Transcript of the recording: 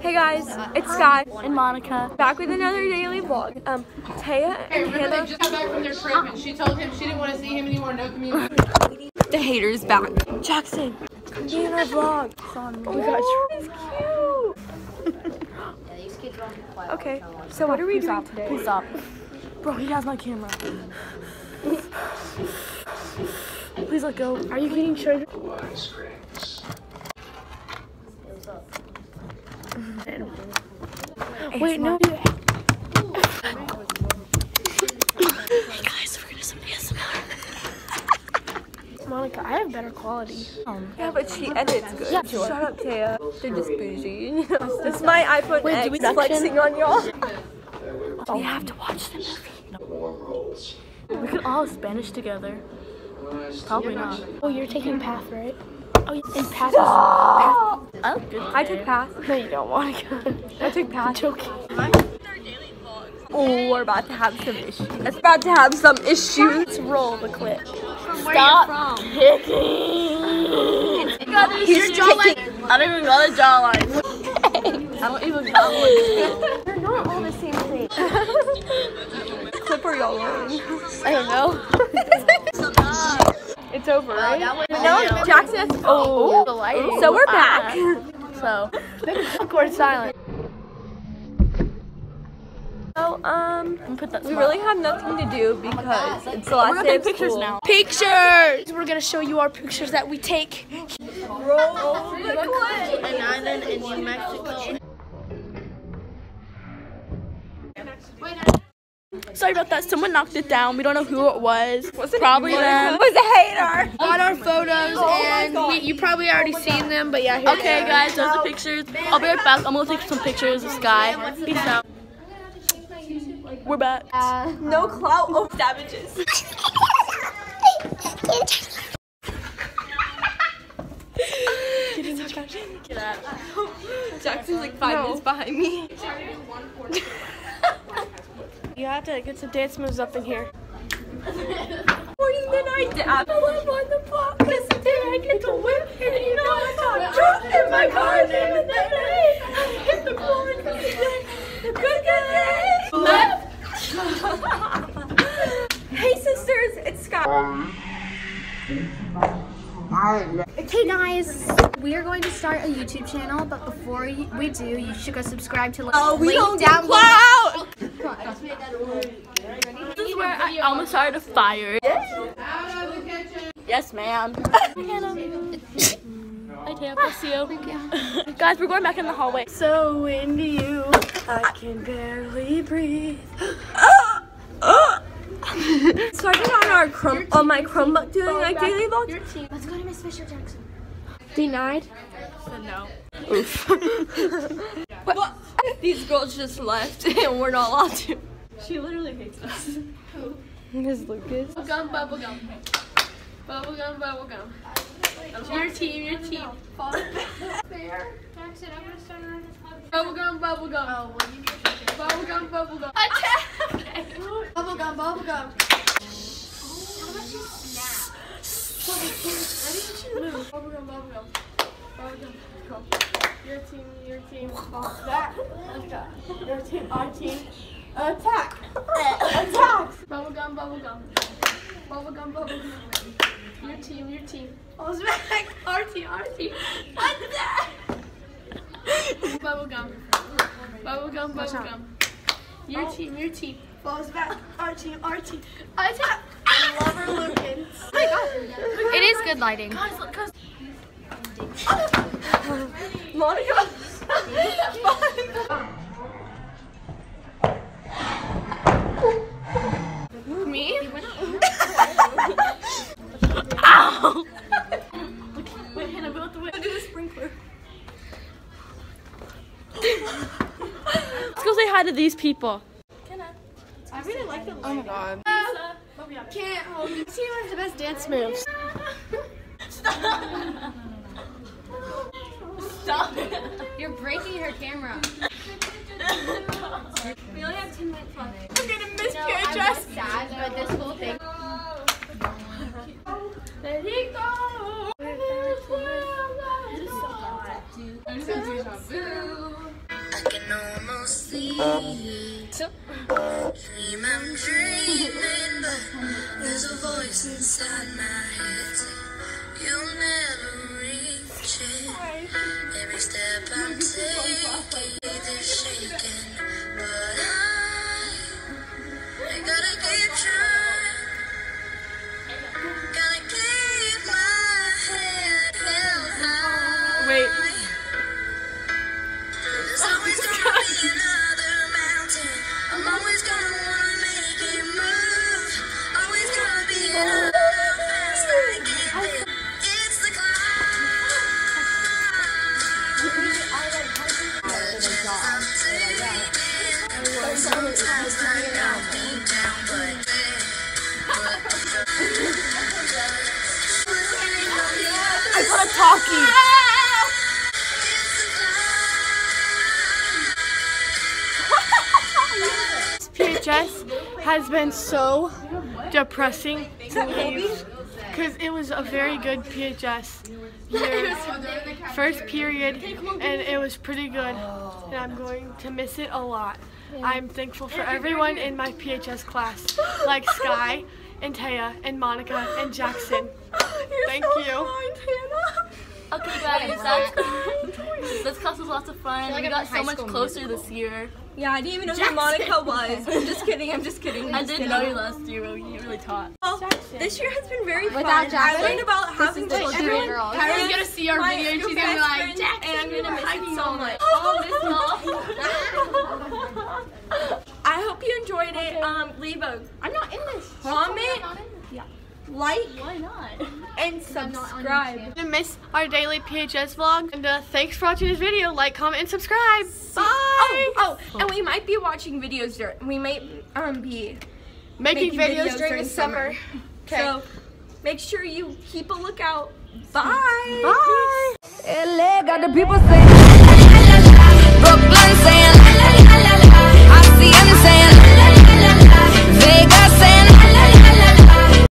Hey guys, it's Sky. And Monica. Back with another daily vlog. Um, Taya Hey, and remember Hannah. they just got back from their trip and she told him she didn't want to see him anymore, no community. The haters back. Jackson, come be in our vlog. Oh my gosh, he's cute. Okay, so what are we doing today? Please stop. Bro, he has my camera. Please let go. Are you getting sugar? Wait, no. ASMR. Hey guys, we're gonna do some ASMR. Monica, I have better quality. Um, Yeah, but she edits good. Yeah, sure. Shut up, Taya. They're just bougie. this is my iPhone Wait, do X we flexing on y'all. we have to watch the movie. We could all have Spanish together. Probably not. Oh, you're taking path, right? Oh, yeah. And path I look good. I took path. is. No, you don't, Monica. I took path. Joking. Oh, we're about to have some issues. It's about to have some issues. Let's roll the clip. Stop picking. He's taking. I don't even got a jawline. I don't even got one. They're not all the same thing. Clip are y'all on? I don't know. Over, right? that was- no, Jackson. has- Oh, the lighting. so we're back. So, Awkward silence. So, um, put that we really have nothing to do because it's the last day of pictures school. now. Pictures! We're gonna show you our pictures that we take. An island in New Mexico. Sorry about that. Someone knocked it down. We don't know who it was. Was it Probably them. was a hater. On our photos, oh and we, you probably already seen them, but yeah, here Okay, guys, those are pictures. I'll be right back. I'm gonna take some pictures of Sky. Peace out. We're back. No clout. of savages. Jackson's like five minutes behind me. You have to get some dance moves up in here. Morning, then I dab. I'm on the block. Cause today I get to whip. And you know I got drunk in my car. Name is Nene. I hit the floor. The good Left. hey, sisters. It's Scott. Okay guys, we are going to start a YouTube channel, but before we do, you should go subscribe to Oh, we don't down get clout. This is where I almost started a fire. Out of the kitchen. Yes, ma'am. Hi, Tam. I'll see you. Guys, we're going back in the hallway. So into you, I can barely breathe. Started on our Chrome, on my Chromebook doing like daily vlogs. Let's go to Miss Fisher Jackson. Denied. No. What? These girls just left and we're not allowed to. She literally hates us. Who? Miss Lucas. Bubblegum, bubblegum. Bubblegum, bubblegum. Your team, your team. Fair. Jackson, I'm gonna start on this Bubblegum, bubblegum. Oh, well, you Bubblegum, bubblegum. Bubblegum, bubblegum. Bubblegum, bubblegum. Bubblegum, bubblegum. Your team, your team. That. Attack. Your team, our team. Attack. Attack. Bubblegum, bubblegum. Bubblegum, bubblegum. Your team, your team. Falls back. Our team, our team. Attack. Bubblegum. Bubblegum, bubblegum. Your team, your team. Falls back. Our team, our team. Attack. Lover Lucas. It is good lighting. Monica. Me? Ow! Out the way. Do the sprinkler. Let's go say hi to these people. I really like the Oh my god. Can't hold me. See the best dance moves. Stop it. You're breaking her camera. We only have 10 minutes left. I'm gonna miss No, Pure I'm Dress. not sad, but this whole thing. Let it go. This is so hot. Boo. Dream I'm dreaming, but there's a voice inside my head saying you'll never reach it. Every step I'm taking Sometimes I knock me down, but I got a talkie. PHS has been so depressing to leave because it was a very good PHS year. First period, and it was pretty good, and I'm going to miss it a lot. I'm thankful for everyone in my PHS class, like Sky and Taya and Monica and Jackson. Thank you. Kind, Okay, guys, that's, this class was lots of fun. we got so much closer this year. Yeah, I didn't even know who Monica was. I'm just kidding. I'm just kidding. I'm I just did kidding. know you last year, but you really taught. Well, this year has been very Without fun. I learned about having the to two girls. Kyra's gonna see our video and she's gonna be like, Jackson, and I'm gonna miss it so much. Oh, I hope you enjoyed it. Um, leave a I'm not in this. comment, like, Why not? and subscribe. to miss our daily PHS vlog. And uh, thanks for watching this video. Like, comment, and subscribe. Bye. Oh, oh, and we might be watching videos during. We might um be making, making videos, during, the summer. So make sure you keep a lookout. Bye. Bye. LA got the people saying, Brooklyn saying,